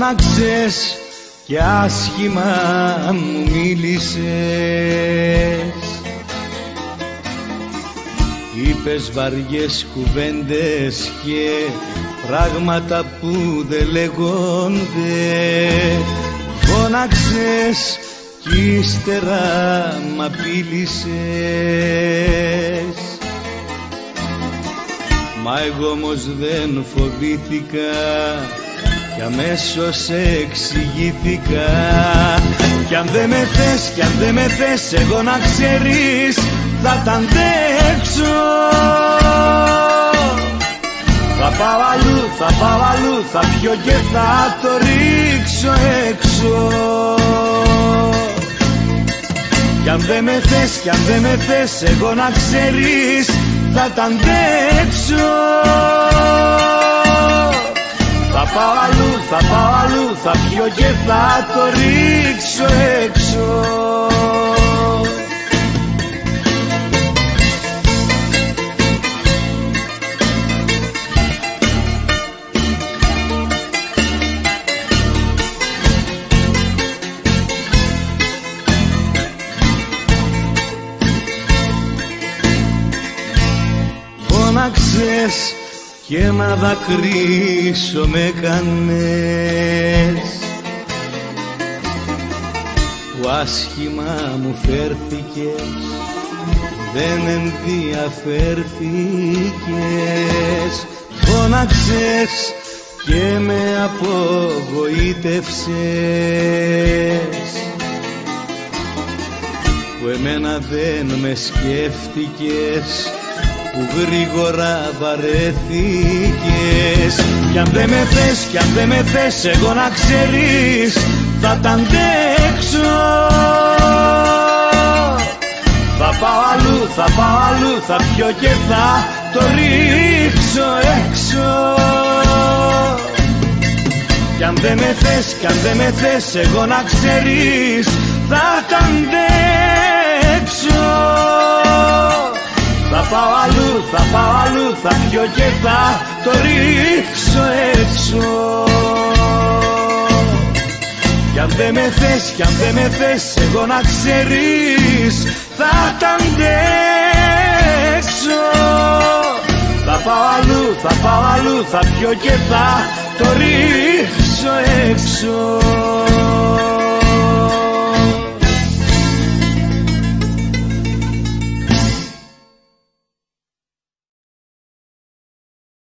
Φώναξες και άσχημα μου μίλησες. Είπες βαριές κουβέντες και πράγματα που δεν λέγονται. Φώναξες κι ύστερα μ' απείλησες. Μα εγώ όμως δεν φοβήθηκα κι αμέσως εξηγήθηκα. Κι αν δεν με θες, κι αν δεν με θες εγώ να ξέρεις θα τα αντέξω. Θα πάω αλλού, θα πάω αλλού, θα πιω και θα το ρίξω έξω. Κι αν δεν με θες, κι αν δεν με θες εγώ να ξέρεις θα τα αντέξω. θα πάω αλλού, θα πάω αλλού, θα πιω και θα το ρίξω έξω. Φώναξες και να δακρύσω με κανές. Που άσχημα μου φέρθηκες δεν ενδιαφέρθηκες. Φώναξες και με απογοήτευσες. Που εμένα δεν με σκέφτηκες που γρήγορα βαρέθηκες. Κι αν δεν με θες, κι αν δεν με θες εγώ να ξέρεις θα τα αντέξω. Θα πάω αλλού, θα πάω αλλού, θα πιω και θα το ρίξω έξω. Κι αν δεν με θες, κι αν δεν με θες εγώ να ξέρεις θα τα αντέξω θα πάω αλλού, θα πάω αλλού, θα πιω και θα το ρίξω έξω. Κι αν δεν με θες, κι αν δεν με θες, εγώ να ξέρεις θα τα αντέξω. Θα πάω αλλού, θα πάω αλλού, θα πιω και θα το ρίξω